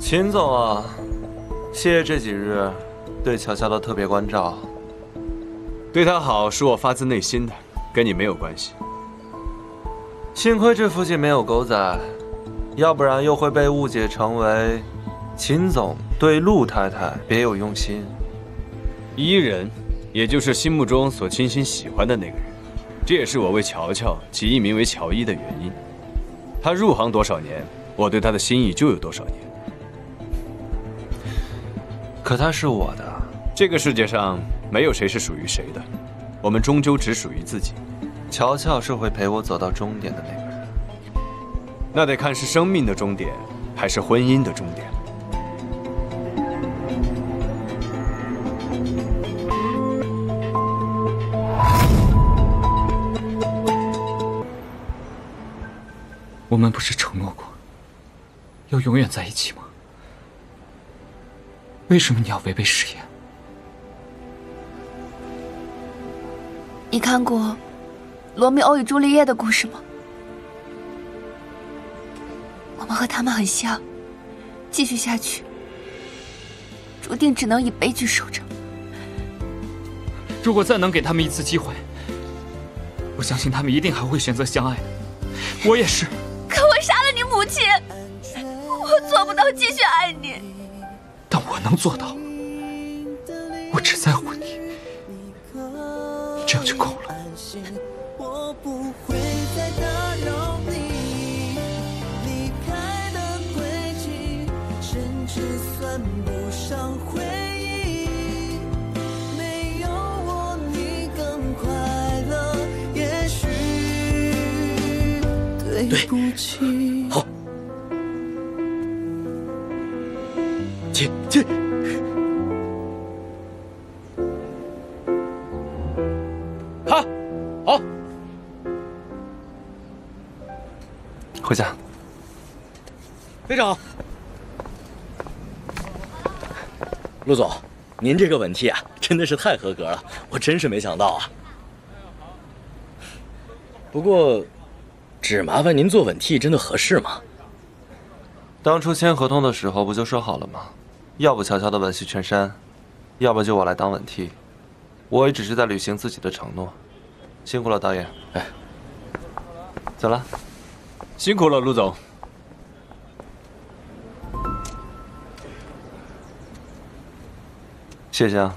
秦总啊，谢谢这几日对乔乔的特别关照。对她好是我发自内心的，跟你没有关系。幸亏这附近没有狗仔，要不然又会被误解成为秦总对陆太太别有用心。伊人，也就是心目中所倾心喜欢的那个人，这也是我为乔乔起艺名为乔伊的原因。他入行多少年，我对他的心意就有多少年。可他是我的，这个世界上没有谁是属于谁的，我们终究只属于自己。乔乔是会陪我走到终点的那个人，那得看是生命的终点，还是婚姻的终点。我们不是承诺过要永远在一起吗？为什么你要违背誓言？你看过《罗密欧与朱丽叶》的故事吗？们和他们很像，继续下去，注定只能以悲剧收场。如果再能给他们一次机会，我相信他们一定还会选择相爱的。我也是。可我杀了你母亲，我做不到继续爱你。但我能做到，我只在乎你，这样就够了。我不会再打扰甚至算不上回忆。没有我，你更快乐。也许对不起。好，起起。好，好，回家。非常好，陆总，您这个吻替啊，真的是太合格了，我真是没想到啊。不过，只麻烦您做吻替，真的合适吗？当初签合同的时候不就说好了吗？要不乔乔的吻戏全删，要不就我来当吻替。我也只是在履行自己的承诺。辛苦了，导演。哎，走了。辛苦了，陆总。谢谢啊。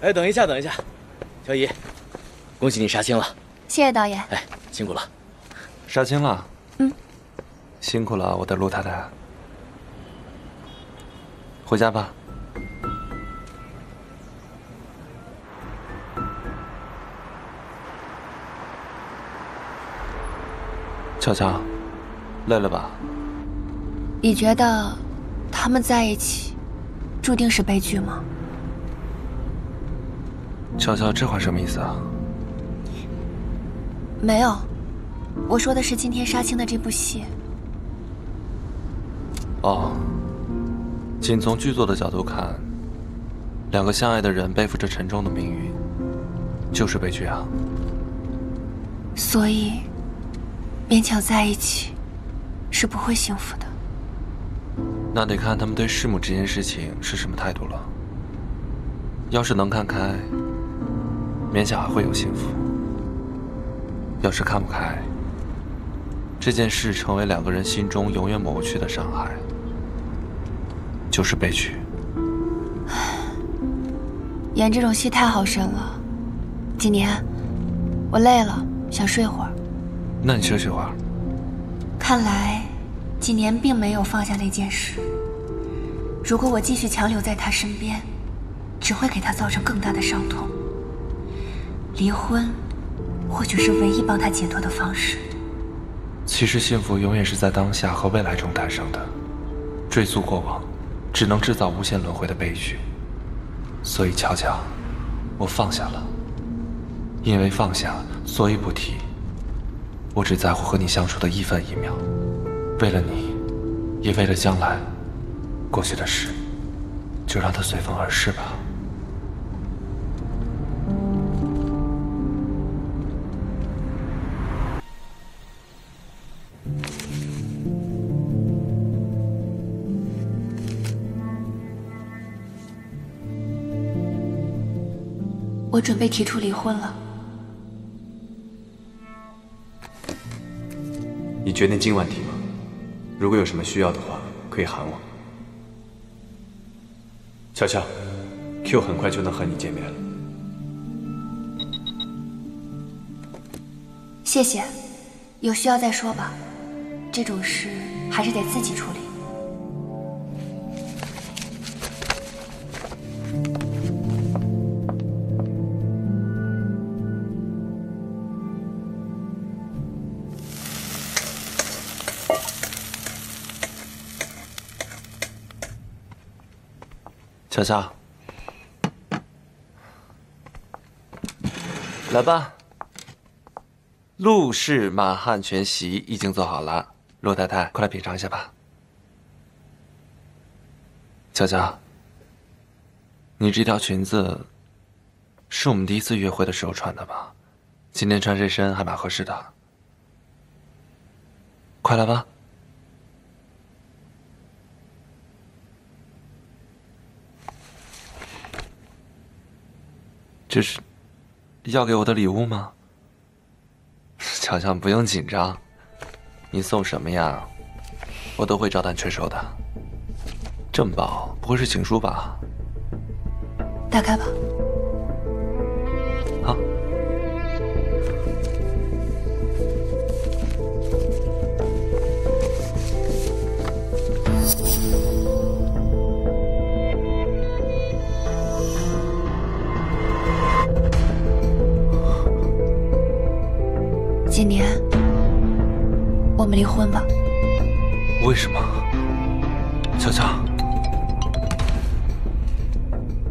哎，等一下，等一下，乔姨，恭喜你杀青了。谢谢导演。哎，辛苦了。杀青了。嗯。辛苦了，我的陆太太。回家吧。乔乔，累了吧？你觉得他们在一起注定是悲剧吗？乔乔，这话什么意思啊？没有，我说的是今天杀青的这部戏。哦，仅从剧作的角度看，两个相爱的人背负着沉重的命运，就是悲剧啊。所以，勉强在一起是不会幸福的。那得看他们对弑母这件事情是什么态度了。要是能看开，勉强还会有幸福；要是看不开，这件事成为两个人心中永远抹不去的伤害，就是悲剧。演这种戏太耗神了，景年，我累了，想睡会儿。那你休息会儿。看来，几年并没有放下那件事。如果我继续强留在他身边，只会给他造成更大的伤痛。离婚，或许是唯一帮他解脱的方式。其实幸福永远是在当下和未来中诞生的，追溯过往，只能制造无限轮回的悲剧。所以，乔乔，我放下了。因为放下，所以不提。我只在乎和你相处的一分一秒。为了你，也为了将来，过去的事，就让它随风而逝吧。我准备提出离婚了。你决定今晚提吗？如果有什么需要的话，可以喊我。乔乔，Q 很快就能和你见面了。谢谢，有需要再说吧。这种事还是得自己处理。乔乔，来吧。陆氏满汉全席已经做好了，陆太太，快来品尝一下吧。乔乔，你这条裙子是我们第一次约会的时候穿的吧？今天穿这身还蛮合适的。快来吧。这是要给我的礼物吗？乔乔，不用紧张，你送什么呀，我都会照单全收的。这么薄，不会是情书吧？打开吧。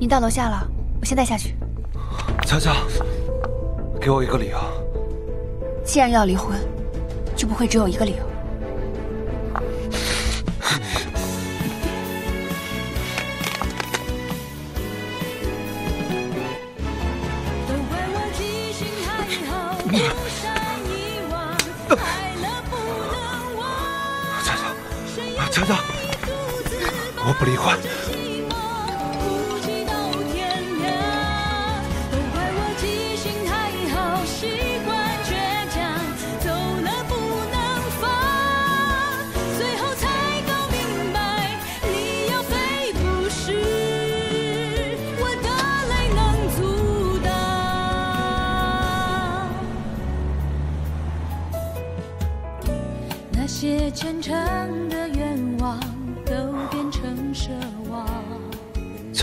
你到楼下了，我现在下去。乔乔，给我一个理由。既然要离婚，就不会只有一个理由。乔乔，乔乔，我不离婚。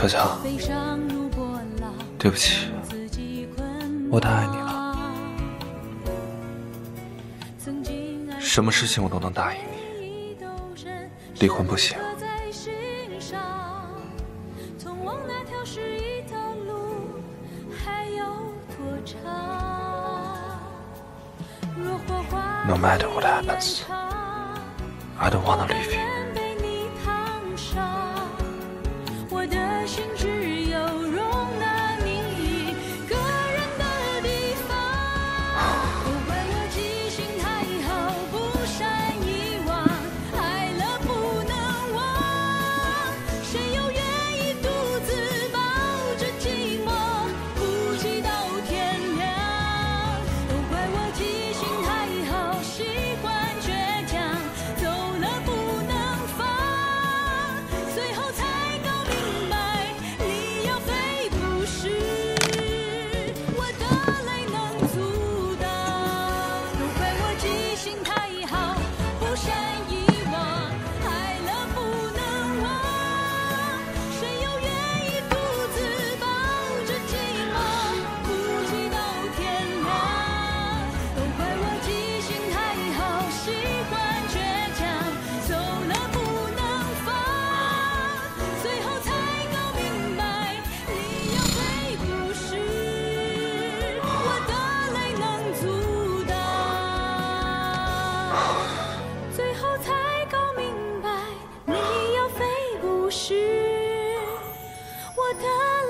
乔乔，对不起，我太爱你了。什么事情我都能答应你，离婚不行。No matter what happens, I don't wanna leave you。心之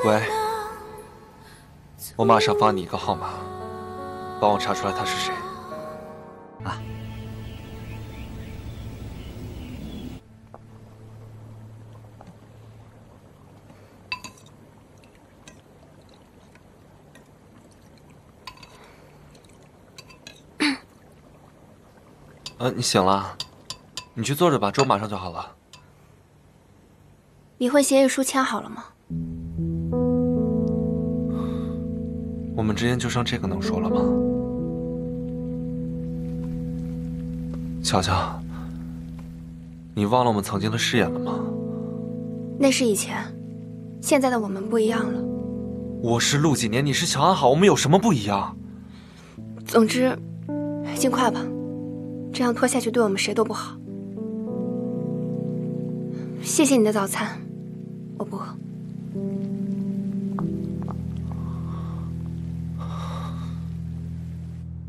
喂，我马上发你一个号码，帮我查出来他是谁。啊。呃，你醒了，你去坐着吧，粥马上就好了。离婚协议书签好了吗？我们之间就剩这个能说了吗？乔乔，你忘了我们曾经的誓言了吗？那是以前，现在的我们不一样了。我是陆几年，你是乔安好，我们有什么不一样？总之，尽快吧，这样拖下去对我们谁都不好。谢谢你的早餐。